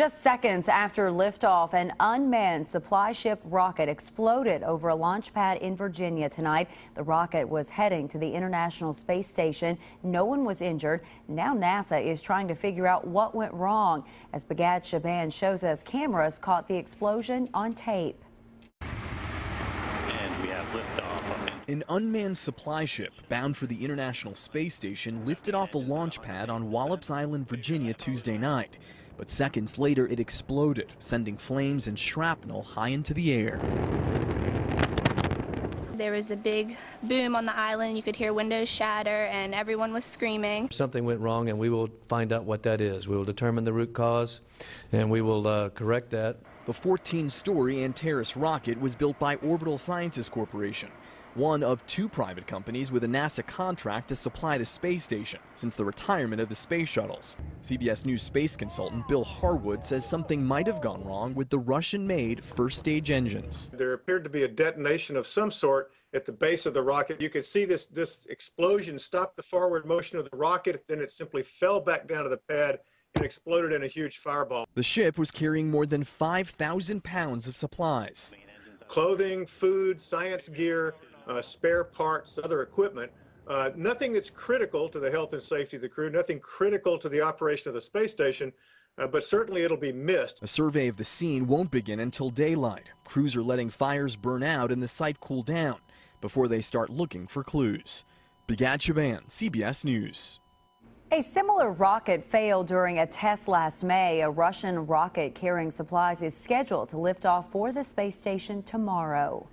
Just seconds after liftoff, an unmanned supply ship rocket exploded over a launch pad in Virginia tonight. The rocket was heading to the International Space Station. No one was injured. Now NASA is trying to figure out what went wrong. As Bigad Shaban shows us, cameras caught the explosion on tape. And we have liftoff. An unmanned supply ship bound for the International Space Station lifted off a launch pad on Wallops Island, Virginia Tuesday night. But seconds later, it exploded, sending flames and shrapnel high into the air. There was a big boom on the island. You could hear windows shatter, and everyone was screaming. Something went wrong, and we will find out what that is. We will determine the root cause, and we will uh, correct that. The 14 story Antares rocket was built by Orbital Sciences Corporation, one of two private companies with a NASA contract to supply the space station since the retirement of the space shuttles. CBS News space consultant Bill Harwood says something might have gone wrong with the Russian made first stage engines. There appeared to be a detonation of some sort at the base of the rocket. You could see this, this explosion stop the forward motion of the rocket, then it simply fell back down to the pad and exploded in a huge fireball. The ship was carrying more than 5,000 pounds of supplies. Clothing, food, science gear, uh, spare parts, other equipment. Uh, nothing that's critical to the health and safety of the crew, nothing critical to the operation of the space station, uh, but certainly it'll be missed. A survey of the scene won't begin until daylight. Crews are letting fires burn out and the site cool down before they start looking for clues. Bigad Shaban, CBS News. A similar rocket failed during a test last May. A Russian rocket carrying supplies is scheduled to lift off for the space station tomorrow.